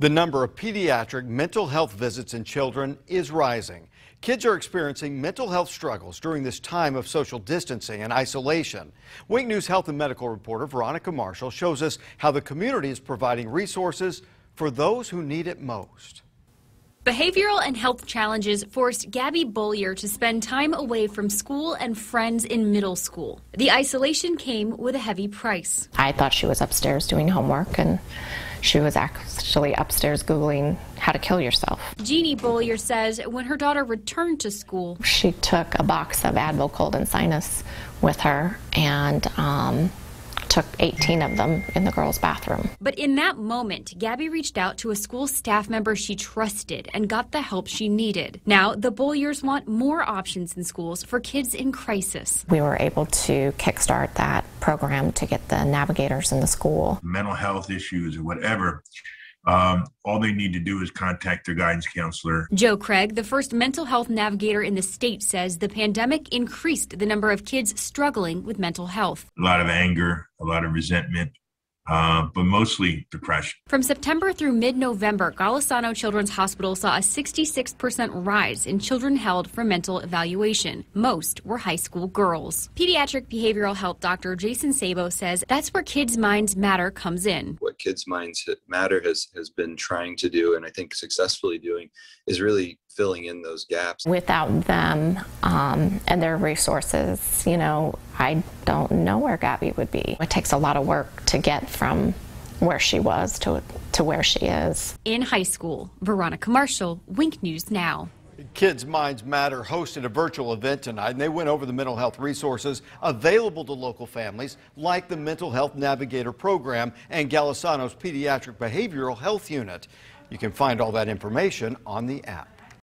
The number of pediatric mental health visits in children is rising. Kids are experiencing mental health struggles during this time of social distancing and isolation. Wink News health and medical reporter Veronica Marshall shows us how the community is providing resources for those who need it most. Behavioral and health challenges forced Gabby Bollier to spend time away from school and friends in middle school. The isolation came with a heavy price. I thought she was upstairs doing homework and she was actually upstairs Googling how to kill yourself. Jeannie Bollier says when her daughter returned to school, she took a box of Advil cold and sinus with her and um, took 18 of them in the girls' bathroom. But in that moment, Gabby reached out to a school staff member she trusted and got the help she needed. Now, the Bolliers want more options in schools for kids in crisis. We were able to kickstart that program to get the navigators in the school. Mental health issues or whatever um, all they need to do is contact their guidance counselor. Joe Craig, the first mental health navigator in the state, says the pandemic increased the number of kids struggling with mental health. A lot of anger, a lot of resentment, uh, but mostly depression. From September through mid November, Golisano Children's Hospital saw a 66% rise in children held for mental evaluation. Most were high school girls. Pediatric behavioral health doctor Jason Sabo says that's where Kids Minds Matter comes in. What Kids Minds Matter has, has been trying to do, and I think successfully doing, is really filling in those gaps. Without them um, and their resources, you know, I don't know where Gabby would be. It takes a lot of work to get from where she was to, to where she is. In high school, Veronica Marshall, Wink News Now. Kids Minds Matter hosted a virtual event tonight and they went over the mental health resources available to local families like the Mental Health Navigator Program and Golisano's Pediatric Behavioral Health Unit. You can find all that information on the app.